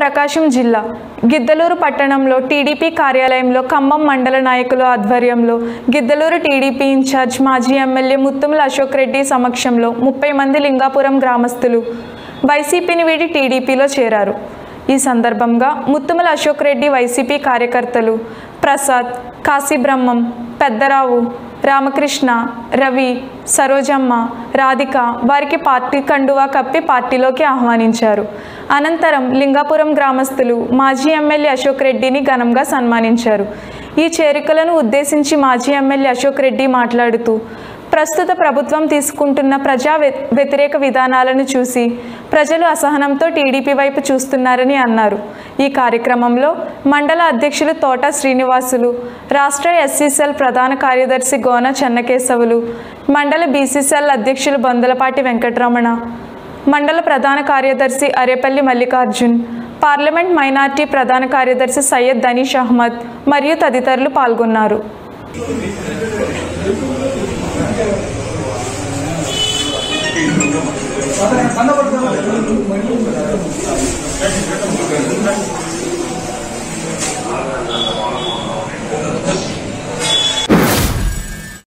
ప్రకాశం జిల్లా. గిద్దలూరు పట్టణంలో టీడీపీ కార్యాలయంలో ఖమ్మం మండల నాయకుల ఆధ్వర్యంలో గిద్దలూరు టీడీపీ ఇన్ఛార్జ్ మాజీ ఎమ్మెల్యే ముత్తుముల అశోక్ రెడ్డి సమక్షంలో ముప్పై మంది లింగాపురం గ్రామస్తులు వైసీపీని వీడి టీడీపీలో చేరారు. ఈ సందర్భంగా ముత్తుముల అశోక్ రెడ్డి వైసీపీ కార్యకర్తలు ప్రసాద్ కాశీబ్రహ్మం పెద్దరావు రామకృష్ణ రవి సరోజమ్మ రాధిక వారికి పార్టీ కండువా కప్పి పార్టీలోకి ఆహ్వానించారు. అనంతరం లింగాపురం గ్రామస్తులు మాజీ ఎమ్మెల్యే అశోక్ రెడ్డిని ఘనంగా సన్మానించారు. ఈ చేరికలను ఉద్దేశించి మాజీ ఎమ్మెల్యే అశోక్ రెడ్డి మాట్లాడుతూ ప్రస్తుత ప్రభుత్వం తీసుకుంటున్న ప్రజా వ్యతిరేక విధానాలను చూసి ప్రజలు అసహనంతో టీడీపీ వైపు చూస్తున్నారని అన్నారు. ఈ కార్యక్రమంలో మండల అధ్యక్షులు తోట శ్రీనివాసులు రాష్ట్ర ఎస్సీసెల్ ప్రధాన కార్యదర్శి గోన చెన్నకేశవులు మండల బీసీసెల్ అధ్యక్షులు బొందలపాటి వెంకటరమణ మండల ప్రధాన కార్యదర్శి అరేపల్లి మల్లికార్జున్ పార్లమెంట్ మైనార్టీ ప్రధాన కార్యదర్శి సయ్యద్ దనీష్ అహ్మద్ మరియు తదితరులు పాల్గొన్నారు. 만나볼